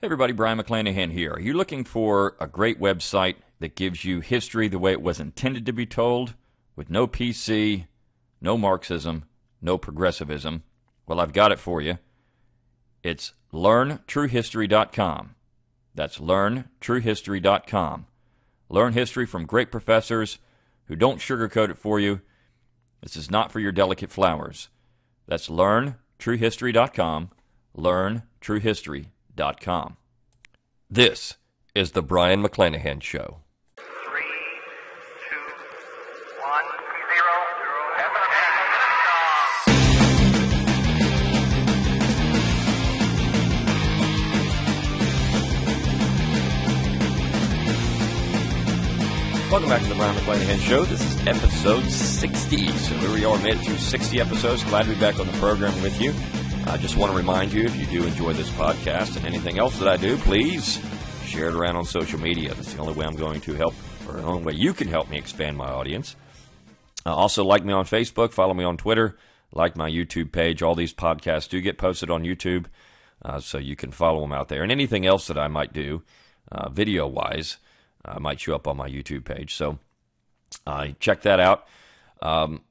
Hey everybody, Brion McClanahan here. Are you looking for a great website that gives you history the way it was intended to be told, with no PC, no Marxism, no progressivism? Well, I've got it for you. It's learntruehistory.com. That's learntruehistory.com. Learn history from great professors who don't sugarcoat it for you. This is not for your delicate flowers. That's learntruehistory.com. Learntruehistory.com com. This is the Brion McClanahan Show. Welcome back to the Brion McClanahan Show. This is episode 60. So here we are, made it through 60 episodes. Glad to be back on the program with you. I just want to remind you if you do enjoy this podcast and anything else that I do, please share it around on social media. That's the only way I'm going to help, or the only way you can help me expand my audience. Uh, also, like me on Facebook, follow me on Twitter, like my YouTube page. All these podcasts do get posted on YouTube, uh, so you can follow them out there. And anything else that I might do, uh, video wise, uh, might show up on my YouTube page. So check that out. Um,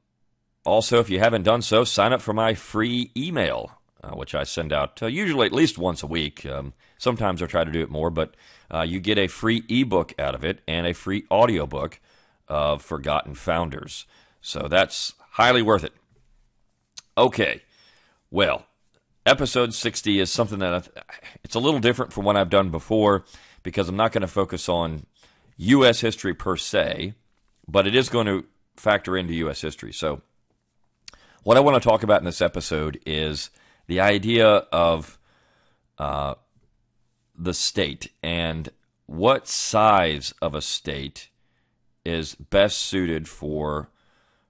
also, if you haven't done so, sign up for my free email, uh, which I send out uh, usually at least once a week. Um, sometimes I try to do it more, but uh, you get a free ebook out of it and a free audiobook of Forgotten Founders. So that's highly worth it. Okay, well, episode 60 is something that I've, it's a little different from what I've done before because I'm not going to focus on U.S. history per se, but it is going to factor into U.S. history. So, what I want to talk about in this episode is the idea of uh, the state and what size of a state is best suited for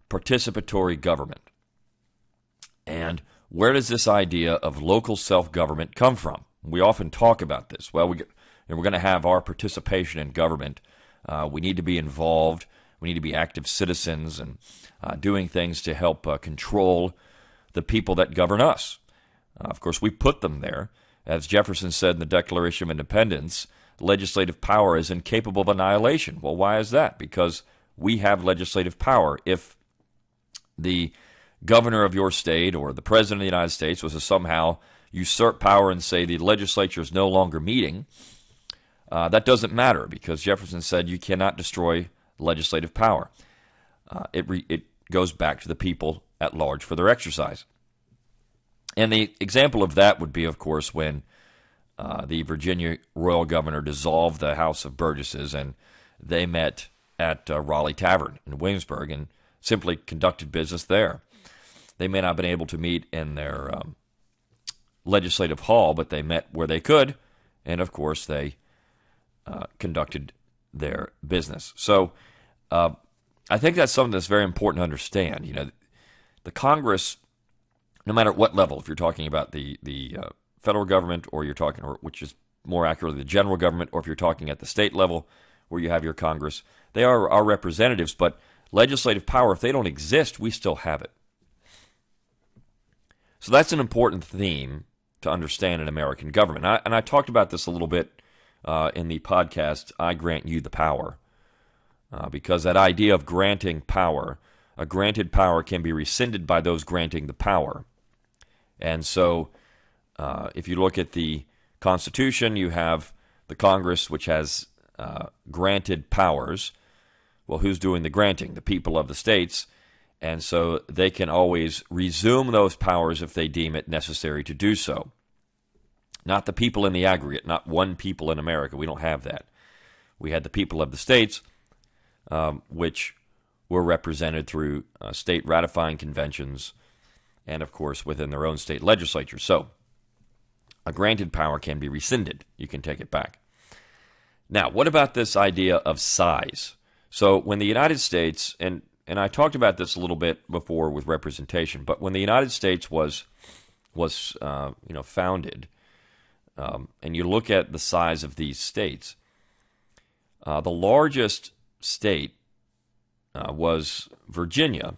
participatory government. And where does this idea of local self government come from? We often talk about this. Well, we're going to have our participation in government. Uh, we need to be involved. We need to be active citizens and uh, doing things to help uh, control the people that govern us. Uh, of course, we put them there. As Jefferson said in the Declaration of Independence, legislative power is incapable of annihilation. Well, why is that? Because we have legislative power. If the governor of your state or the president of the United States was to somehow usurp power and say the legislature is no longer meeting, uh, that doesn't matter because Jefferson said you cannot destroy legislative power. Uh, it, re- it goes back to the people at large for their exercise. And the example of that would be, of course, when uh, the Virginia royal governor dissolved the House of Burgesses and they met at uh, Raleigh Tavern in Williamsburg and simply conducted business there. They may not have been able to meet in their um, legislative hall, but they met where they could, and of course, they uh, conducted their business. So uh, I think that's something that's very important to understand. You know, the Congress, no matter what level, if you're talking about the the uh, federal government or you're talking, or which is more accurately the general government, or if you're talking at the state level where you have your Congress, they are our representatives. But legislative power, if they don't exist, we still have it. So that's an important theme to understand in American government. And I, and I talked about this a little bit uh, in the podcast, I Grant You the Power, uh, because that idea of granting power, a granted power can be rescinded by those granting the power. And so uh, if you look at the Constitution, you have the Congress, which has uh, granted powers. Well, who's doing the granting? The people of the states. And so they can always resume those powers if they deem it necessary to do so. Not the people in the aggregate, not one people in America. We don't have that. We had the people of the states, um, which were represented through uh, state ratifying conventions and, of course, within their own state legislature. So a granted power can be rescinded, you can take it back. Now, what about this idea of size? So, when the United States, and and I talked about this a little bit before with representation, but when the United States was was uh, you know founded, um, and you look at the size of these states, uh, the largest state uh, was Virginia,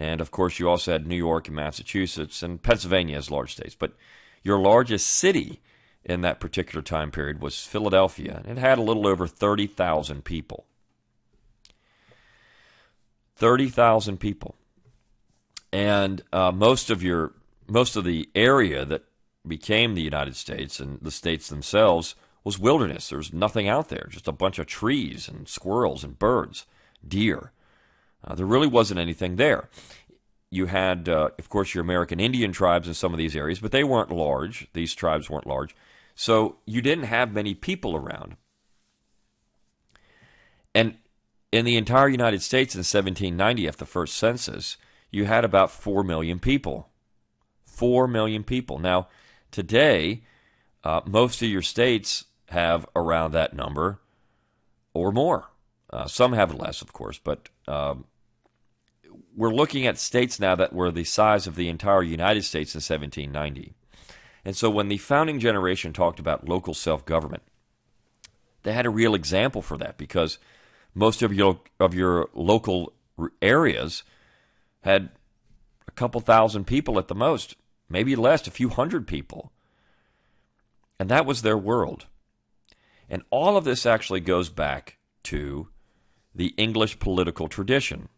and of course you also had New York and Massachusetts and Pennsylvania as large states. But your largest city in that particular time period was Philadelphia. And it had a little over 30,000 people. 30,000 people. And uh, most of your most of the area that became the United States and the states themselves was wilderness. There's nothing out there, just a bunch of trees and squirrels and birds, deer. Uh, there really wasn't anything there. You had, uh, of course, your American Indian tribes in some of these areas, but they weren't large. These tribes weren't large. So you didn't have many people around. And in the entire United States in 1790, after the first census, you had about 4 million people. 4 million people. Now, today, uh, most of your states have around that number or more. Uh, some have less, of course, but um, we're looking at states now that were the size of the entire United States in 1790. And so when the founding generation talked about local self government, they had a real example for that because most of your of your local areas had a couple thousand people at the most, maybe less, a few hundred people. And that was their world. And all of this actually goes back to the English political tradition.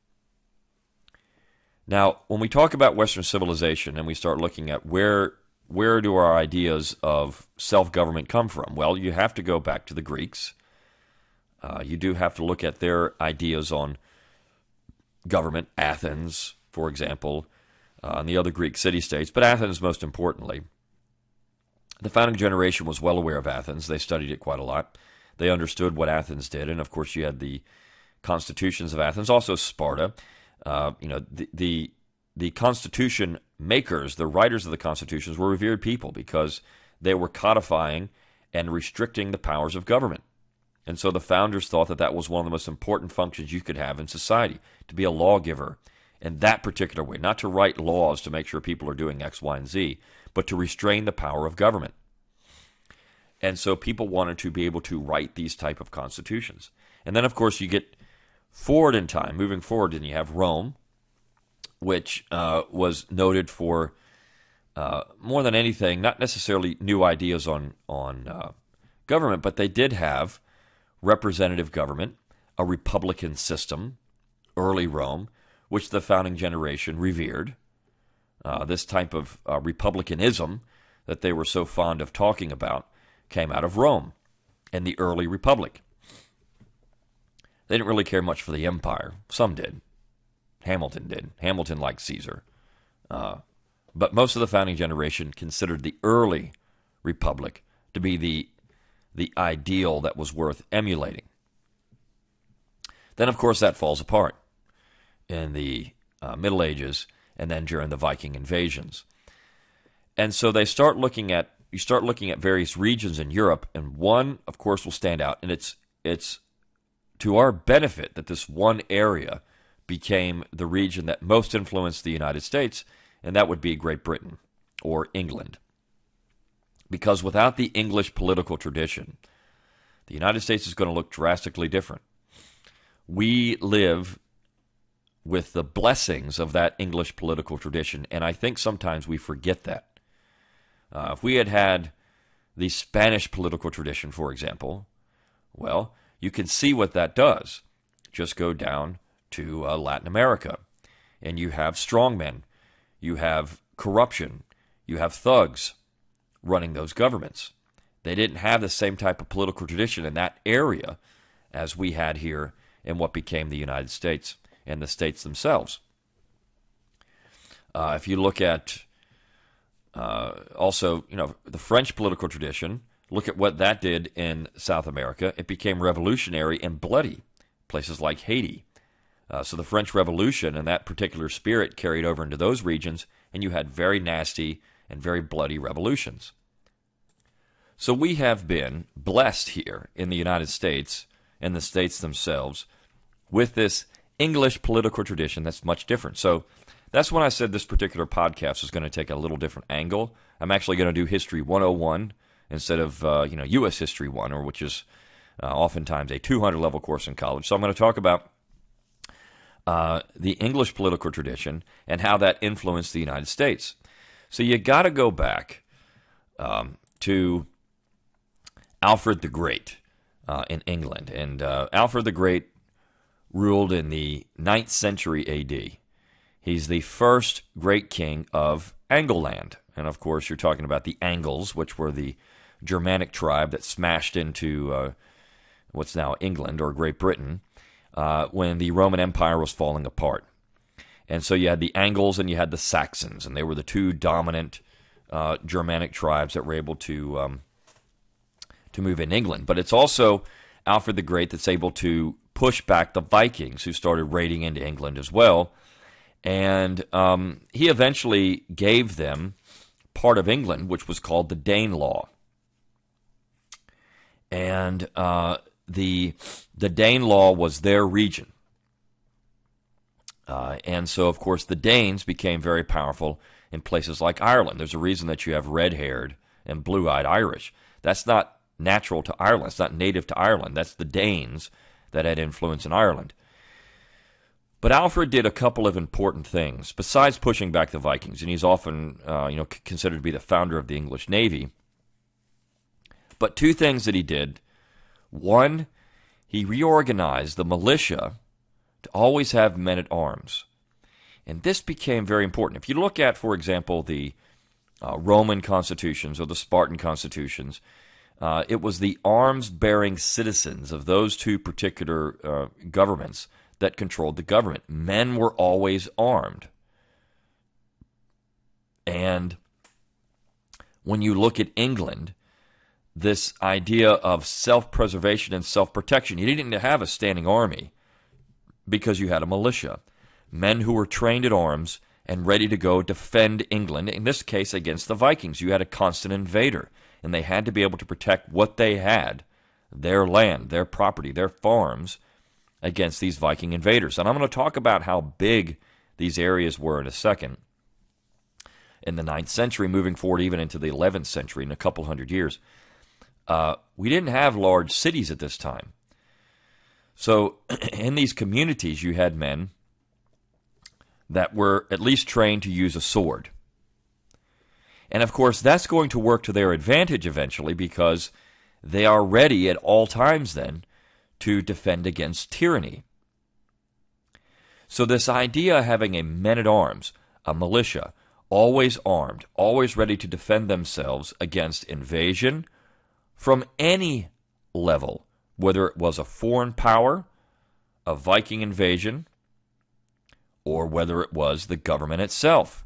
Now, when we talk about Western civilization and we start looking at where where do our ideas of self-government come from? Well, you have to go back to the Greeks. Uh, you do have to look at their ideas on government. Athens, for example, uh, and the other Greek city-states, but Athens most importantly. The founding generation was well aware of Athens. They studied it quite a lot. They understood what Athens did, and of course, you had the constitutions of Athens, also Sparta. Uh, you know, the, the the Constitution makers, the writers of the constitutions, were revered people because they were codifying and restricting the powers of government. And so the founders thought that that was one of the most important functions you could have in society to be a lawgiver in that particular way, not to write laws to make sure people are doing X, Y, and Z, but to restrain the power of government. And so people wanted to be able to write these type of constitutions. And then, of course, you get forward in time, moving forward, and you have Rome, which uh, was noted for uh, more than anything, not necessarily new ideas on on uh, government, but they did have representative government, a republican system, early Rome, which the founding generation revered. Uh, this type of uh, republicanism that they were so fond of talking about came out of Rome and the early republic. They didn't really care much for the empire. Some did. Hamilton did. Hamilton liked Caesar. Uh, but most of the founding generation considered the early republic to be the, the ideal that was worth emulating. Then, of course, that falls apart in the uh, Middle Ages and then during the Viking invasions. And so they start looking at you start looking at various regions in Europe, and one, of course, will stand out, and it's it's to our benefit that this one area became the region that most influenced the United States, and that would be Great Britain or England. Because without the English political tradition, the United States is going to look drastically different. We live with the blessings of that English political tradition, and I think sometimes we forget that. Uh, if we had had the Spanish political tradition, for example, well, you can see what that does. Just go down to uh, Latin America, and you have strongmen, you have corruption, you have thugs running those governments. They didn't have the same type of political tradition in that area as we had here in what became the United States and the states themselves. Uh, if you look at uh, also, you know, the French political tradition, Look at what that did in South America. It became revolutionary and bloody. Places like Haiti. Uh, so the French Revolution and that particular spirit carried over into those regions, and you had very nasty and very bloody revolutions. So we have been blessed here in the United States and the states themselves with this English political tradition that's much different. So that's when I said this particular podcast is going to take a little different angle. I'm actually going to do History 101 instead of uh, you know U.S. History one, or which is uh, oftentimes a 200 level course in college. So I'm going to talk about uh, the English political tradition and how that influenced the United States. So you got to go back um, to Alfred the Great uh, in England. And uh, Alfred the Great ruled in the 9th century AD. He's the first great king of Angleland. And of course, you're talking about the Angles, which were the Germanic tribe that smashed into uh, what's now England or Great Britain uh, when the Roman Empire was falling apart. And so you had the Angles and you had the Saxons, and they were the two dominant uh, Germanic tribes that were able to um, to move in England. But it's also Alfred the Great that's able to push back the Vikings, who started raiding into England as well. And um, he eventually gave them part of England, which was called the Danelaw. And uh, the the Danelaw was their region. Uh, and so, of course, the Danes became very powerful in places like Ireland. There's a reason that you have red haired and blue eyed Irish. That's not natural to Ireland. It's not native to Ireland. That's the Danes that had influence in Ireland. But Alfred did a couple of important things besides pushing back the Vikings, and he's often, uh, you know, considered to be the founder of the English Navy. But two things that he did: one, he reorganized the militia to always have men at arms. And this became very important. If you look at, for example, the uh, Roman constitutions or the Spartan constitutions, uh, it was the arms bearing citizens of those two particular uh, governments that controlled the government. Men were always armed. And when you look at England, this idea of self preservation and self protection, you didn't have a standing army because you had a militia, men who were trained at arms and ready to go defend England, in this case against the Vikings. You had a constant invader, and they had to be able to protect what they had their land, their property, their farms against these Viking invaders. And I'm going to talk about how big these areas were in a second. In the 9th century, moving forward even into the 11th century, in a couple hundred years, uh, we didn't have large cities at this time. So, in these communities, you had men that were at least trained to use a sword. And of course, that's going to work to their advantage eventually because they are ready at all times then to defend against tyranny. So, this idea of having a men at arms, a militia, always armed, always ready to defend themselves against invasion from any level whether it was a foreign power, a Viking invasion, or whether it was the government itself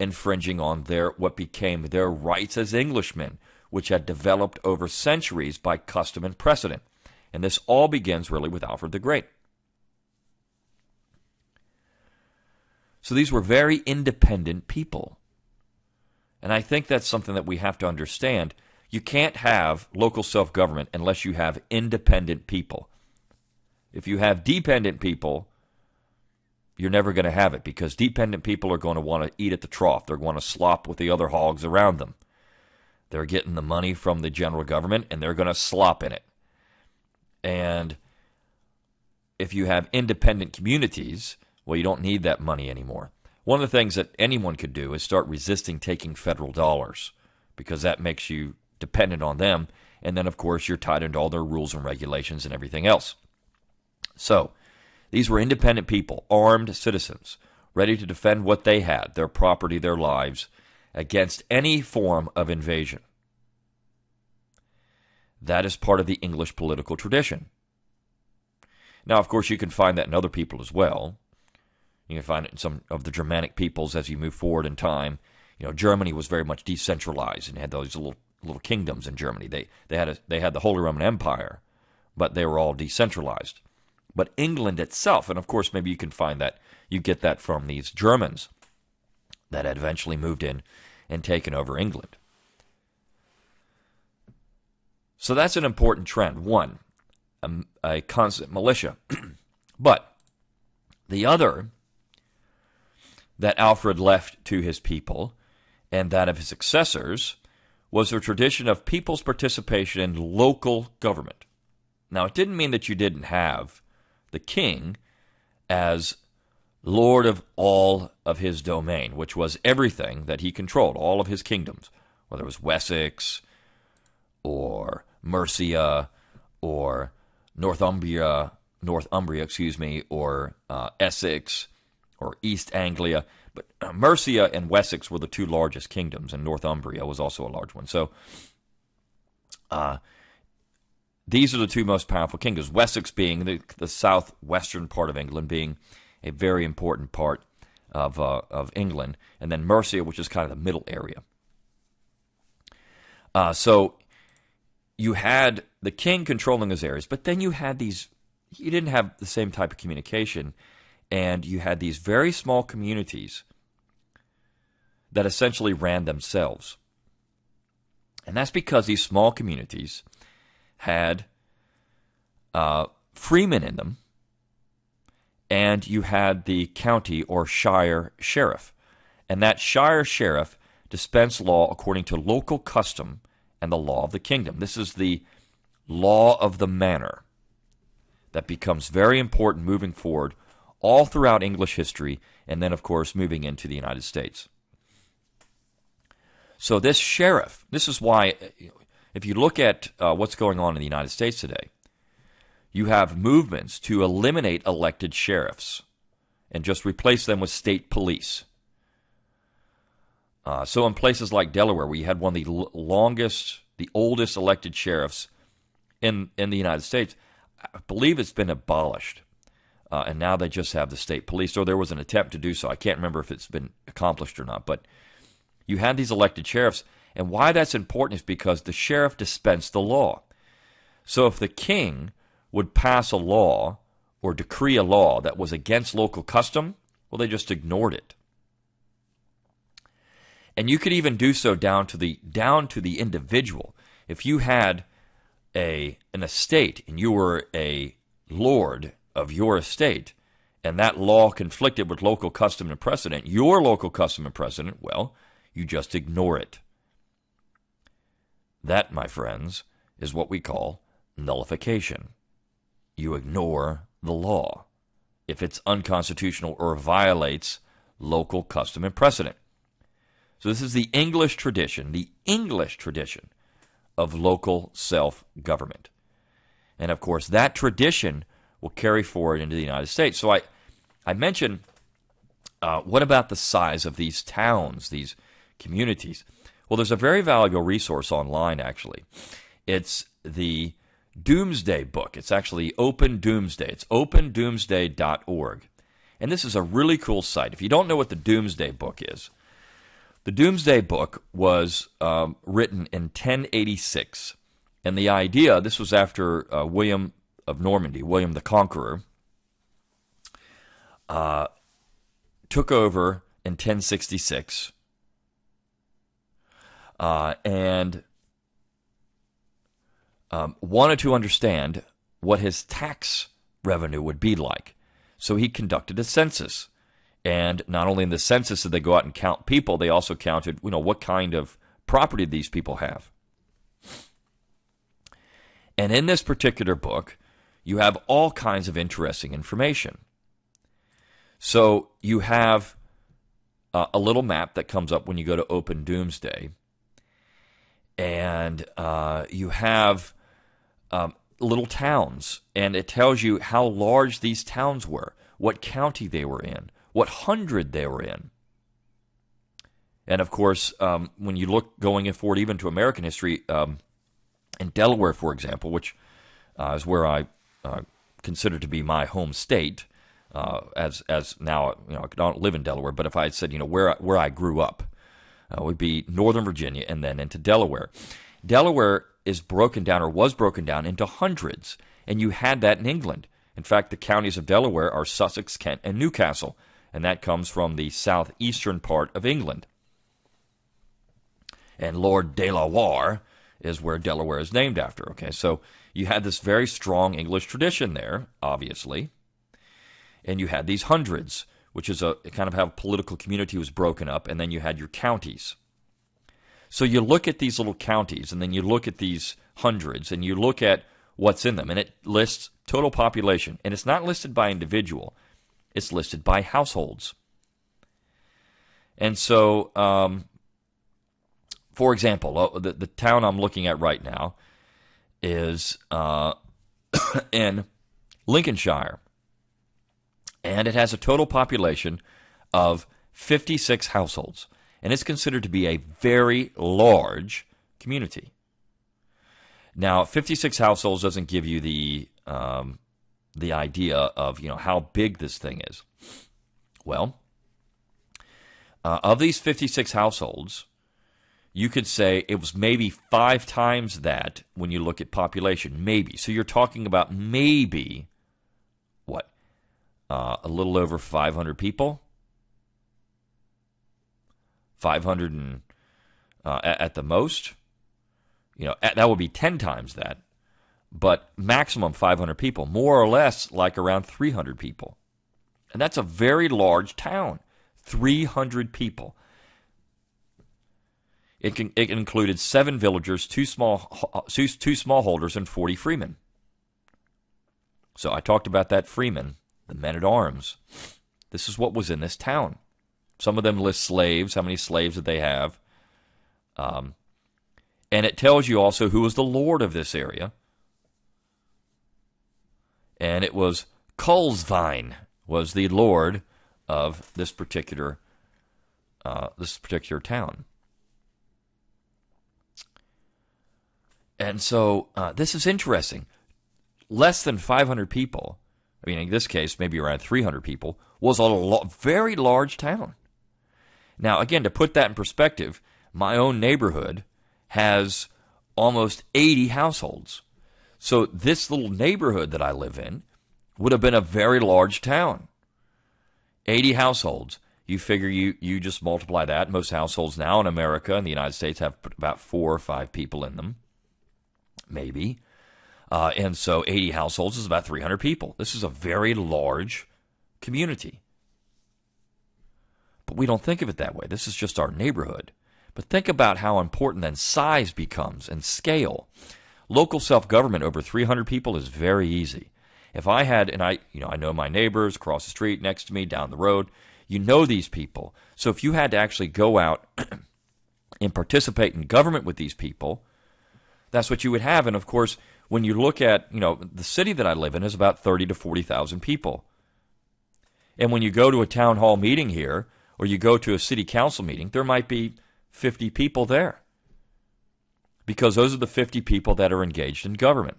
infringing on their what became their rights as Englishmen, which had developed over centuries by custom and precedent. And this all begins really with Alfred the Great. So these were very independent people. And I think that's something that we have to understand you can't have local self government unless you have independent people. If you have dependent people, you're never going to have it because dependent people are going to want to eat at the trough. They're going to slop with the other hogs around them. They're getting the money from the general government and they're going to slop in it. And if you have independent communities, well, you don't need that money anymore. One of the things that anyone could do is start resisting taking federal dollars because that makes you dependent on them. And then, of course, you're tied into all their rules and regulations and everything else. So, these were independent people, armed citizens, ready to defend what they had, their property, their lives, against any form of invasion. That is part of the English political tradition. Now, of course, you can find that in other people as well. You can find it in some of the Germanic peoples as you move forward in time. You know, Germany was very much decentralized and had those little little kingdoms in Germany. They they had a, they had the Holy Roman Empire, but they were all decentralized. But England itself, and of course maybe you can find that you get that from these Germans that had eventually moved in and taken over England. So that's an important trend. One, a, a constant militia. but the other that Alfred left to his people and that of his successors was a tradition of people's participation in local government. Now, it didn't mean that you didn't have the king as lord of all of his domain, which was everything that he controlled, all of his kingdoms, whether it was Wessex or Mercia or Northumbria, Northumbria, excuse me, or uh, Essex or East Anglia. But uh, Mercia and Wessex were the two largest kingdoms, and Northumbria was also a large one. So uh, these are the two most powerful kingdoms. Wessex being the, the southwestern part of England, being a very important part of, uh, of England, and then Mercia, which is kind of the middle area. Uh, so you had the king controlling those areas, but then you had these, you didn't have the same type of communication, and you had these very small communities that essentially ran themselves. And that's because these small communities had uh, freemen in them, and you had the county or shire sheriff. And that shire sheriff dispensed law according to local custom and the law of the kingdom. This is the law of the manor that becomes very important moving forward all throughout English history, and then, of course, moving into the United States. So, this sheriff, this is why, if you look at uh, what's going on in the United States today, you have movements to eliminate elected sheriffs and just replace them with state police. Uh, so, in places like Delaware, where you had one of the l- longest, the oldest elected sheriffs in in the United States, I believe it's been abolished, uh, and now they just have the state police. Or there was an attempt to do so. I can't remember if it's been accomplished or not. But you had these elected sheriffs, and why that's important is because the sheriff dispensed the law. So, if the king would pass a law or decree a law that was against local custom, well, they just ignored it and you could even do so down to the down to the individual. If you had a an estate and you were a lord of your estate, and that law conflicted with local custom and precedent, your local custom and precedent, well, you just ignore it. That, my friends, is what we call nullification. You ignore the law if it's unconstitutional or violates local custom and precedent. So this is the English tradition, the English tradition of local self government. And of course, that tradition will carry forward into the United States. So I, I mentioned uh, what about the size of these towns, these communities? Well, there's a very valuable resource online, actually. It's the Domesday Book. It's actually Open Domesday. It's opendomesday.org. And this is a really cool site. If you don't know what the Domesday Book is, the Domesday Book was um, written in 1086. And the idea, this was after uh, William of Normandy, William the Conqueror, uh, took over in 1066 uh, and um, wanted to understand what his tax revenue would be like. So he conducted a census. And not only in the census did they go out and count people, they also counted, you know, what kind of property these people have. And in this particular book, you have all kinds of interesting information. So you have uh, a little map that comes up when you go to Open Domesday, and uh, you have um, little towns, and it tells you how large these towns were, what county they were in, what hundred they were in. And of course, um, when you look going forward even to American history, um, in Delaware, for example, which uh, is where I uh, consider to be my home state, uh, as as now you know I don't live in Delaware, but if I had said you know where where I grew up, uh, would be Northern Virginia and then into Delaware. Delaware is broken down or was broken down into hundreds, and you had that in England. In fact, the counties of Delaware are Sussex, Kent, and Newcastle and that comes from the southeastern part of England. And Lord De La Warr is where Delaware is named after. Okay, so you had this very strong English tradition there, obviously, and you had these hundreds, which is a kind of how political community was broken up, and then you had your counties. So you look at these little counties, and then you look at these hundreds, and you look at what's in them, and it lists total population, and it's not listed by individual. It's listed by households. And so, um, for example, uh, the, the town I'm looking at right now, is uh, in Lincolnshire, and it has a total population of 56 households, and it's considered to be a very large community. Now, 56 households doesn't give you the um, the idea of you know how big this thing is. Well, uh, of these 56 households, you could say it was maybe five times that when you look at population. Maybe. So you're talking about maybe, what, uh, a little over 500 people? 500 and, uh, at, the most? You know, that would be 10 times that. But maximum 500 people, more or less like around 300 people. And that's a very large town. 300 people. It, can, it included seven villagers, two small, two, two smallholders, and 40 freemen. So I talked about that freemen, the men at arms. This is what was in this town. Some of them list slaves. How many slaves did they have? Um, and it tells you also who was the lord of this area. And it was Colswein was the lord of this particular uh, this particular town. And so uh, this is interesting. Less than 500 people, I mean, in this case, maybe around 300 people, was a lo- very large town. Now, again, to put that in perspective, my own neighborhood has almost 80 households. So this little neighborhood that I live in would have been a very large town. 80 households. You figure you, you just multiply that. Most households now in America and the United States have about four or five people in them maybe. Uh, and so 80 households is about 300 people. This is a very large community. But we don't think of it that way. This is just our neighborhood. But think about how important then size becomes and scale. Local self-government over 300 people is very easy. If I had, and I, you know, I know my neighbors across the street, next to me, down the road. You know these people. So if you had to actually go out and participate in government with these people, that's what you would have. And of course, when you look at, you know, the city that I live in is about 30 to 40,000 people. And when you go to a town hall meeting here, or you go to a city council meeting, there might be 50 people there. Because those are the 50 people that are engaged in government.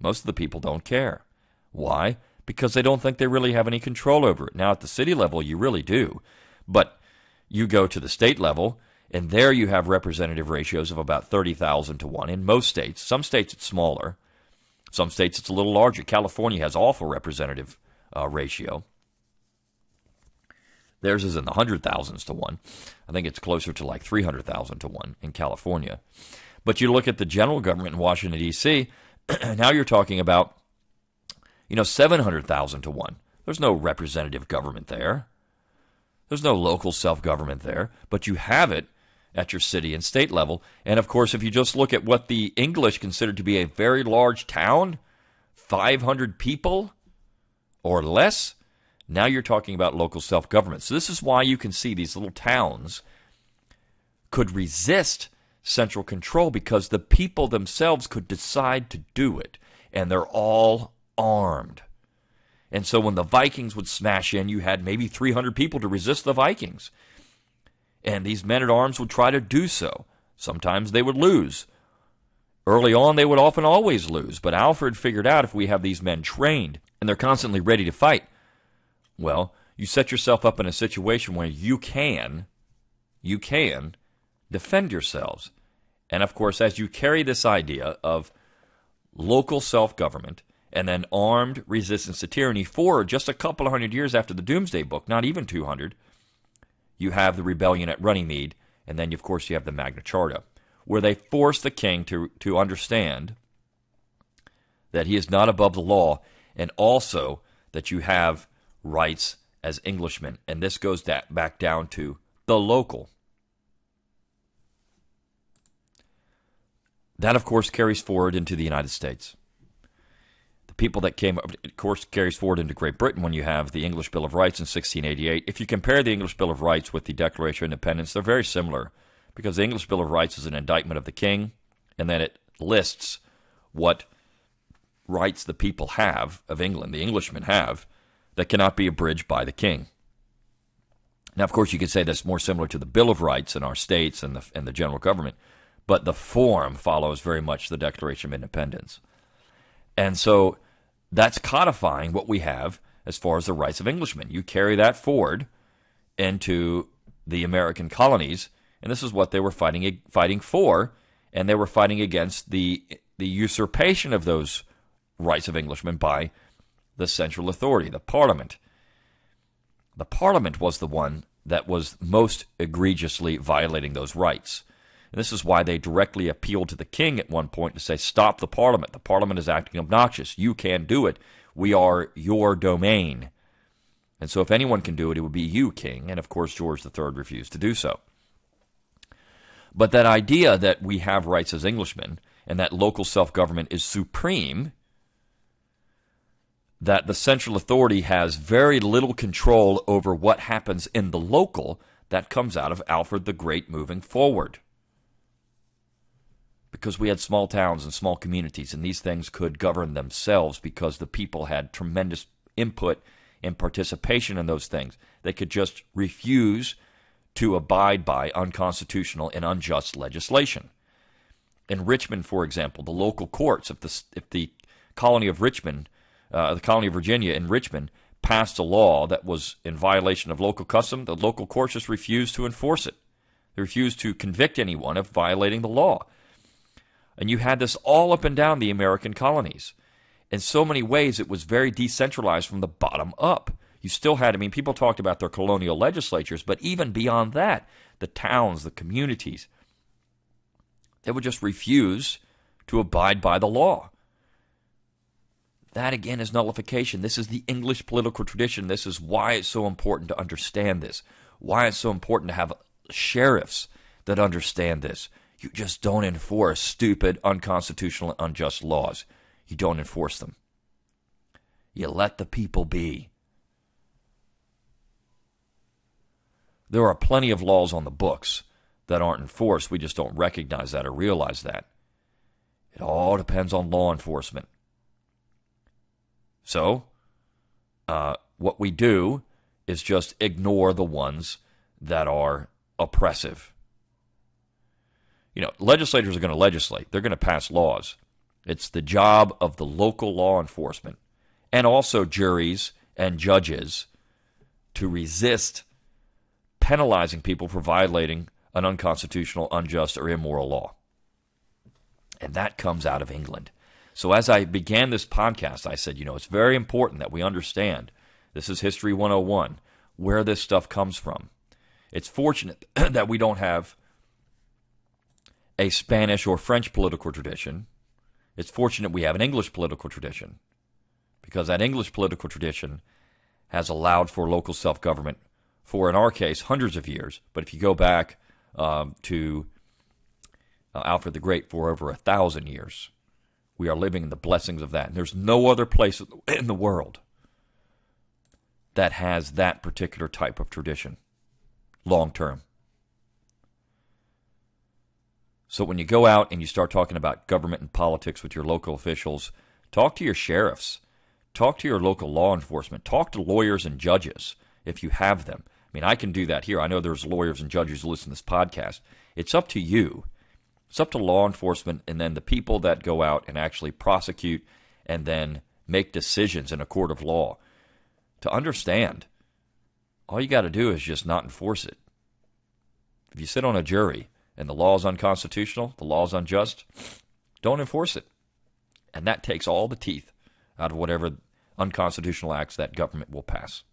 Most of the people don't care. Why? Because they don't think they really have any control over it. Now, at the city level, you really do. But you go to the state level, and there you have representative ratios of about 30,000 to 1 in most states. Some states it's smaller. Some states it's a little larger. California has awful representative uh, ratio. Theirs is in the hundred thousands to one. I think it's closer to like 300,000 to one in California. But you look at the general government in Washington, D.C., now you're talking about, you know, 700,000 to one. There's no representative government there. There's no local self government there, but you have it at your city and state level. And of course, if you just look at what the English considered to be a very large town, 500 people or less, now you're talking about local self government. So, this is why you can see these little towns could resist central control because the people themselves could decide to do it. And they're all armed. And so, when the Vikings would smash in, you had maybe 300 people to resist the Vikings. And these men at arms would try to do so. Sometimes they would lose. Early on, they would often always lose, but Alfred figured out if we have these men trained and they're constantly ready to fight, well, you set yourself up in a situation where you can, you can defend yourselves. And of course, as you carry this idea of local self government and then armed resistance to tyranny for just a couple of hundred years after the Domesday Book, not even 200, you have the rebellion at Runnymede, and then, of course, you have the Magna Charta, where they force the king to, to understand that he is not above the law, and also that you have rights as Englishmen. And this goes back down to the local. That, of course, carries forward into the United States people that came, of course, carries forward into Great Britain when you have the English Bill of Rights in 1688. If you compare the English Bill of Rights with the Declaration of Independence, they're very similar because the English Bill of Rights is an indictment of the king, and then it lists what rights the people have of England, the Englishmen have, that cannot be abridged by the king. Now, of course, you could say that's more similar to the Bill of Rights in our states and the, and the general government, but the form follows very much the Declaration of Independence. And so that's codifying what we have as far as the rights of Englishmen. You carry that forward into the American colonies, and this is what they were fighting fighting for, and they were fighting against the the usurpation of those rights of Englishmen by the central authority, the Parliament. The Parliament was the one that was most egregiously violating those rights. And this is why they directly appealed to the king at one point to say, Stop the Parliament. The Parliament is acting obnoxious. You can do it. We are your domain. And so, if anyone can do it, it would be you, king. And of course, George III refused to do so. But that idea that we have rights as Englishmen and that local self government is supreme that the central authority has very little control over what happens in the local, that comes out of Alfred the Great moving forward. Because we had small towns and small communities, and these things could govern themselves because the people had tremendous input and participation in those things. They could just refuse to abide by unconstitutional and unjust legislation. In Richmond, for example, the local courts, if the, if the colony of Richmond uh, the colony of Virginia in Richmond passed a law that was in violation of local custom, the local courts just refused to enforce it. They refused to convict anyone of violating the law. And you had this all up and down the American colonies. In so many ways, it was very decentralized from the bottom up. You still had, I mean, people talked about their colonial legislatures, but even beyond that, the towns, the communities, they would just refuse to abide by the law. That again is nullification. This is the English political tradition. This is why it's so important to understand this. Why it's so important to have sheriffs that understand this. You just don't enforce stupid, unconstitutional, unjust laws. You don't enforce them. You let the people be. There are plenty of laws on the books that aren't enforced. We just don't recognize that or realize that. It all depends on law enforcement. So, uh, what we do is just ignore the ones that are oppressive. You know, legislators are going to legislate, they're going to pass laws. It's the job of the local law enforcement and also juries and judges to resist penalizing people for violating an unconstitutional, unjust, or immoral law. And that comes out of England. So as I began this podcast, I said, you know, it's very important that we understand this is History 101, where this stuff comes from. It's fortunate that we don't have a Spanish or French political tradition. It's fortunate we have an English political tradition because that English political tradition has allowed for local self government for, in our case, hundreds of years. But if you go back um, to uh, Alfred the Great for over a thousand years, we are living in the blessings of that. And there's no other place in the world that has that particular type of tradition long term. So when you go out and you start talking about government and politics with your local officials, talk to your sheriffs, talk to your local law enforcement, talk to lawyers and judges if you have them. I mean, I can do that here. I know there's lawyers and judges who listen to this podcast. It's up to you it's up to law enforcement and then the people that go out and actually prosecute and then make decisions in a court of law to understand. All you got to do is just not enforce it. If you sit on a jury and the law is unconstitutional, the law is unjust, don't enforce it. And that takes all the teeth out of whatever unconstitutional acts that government will pass.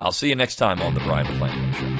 I'll see you next time on the Brion McClanahan Show.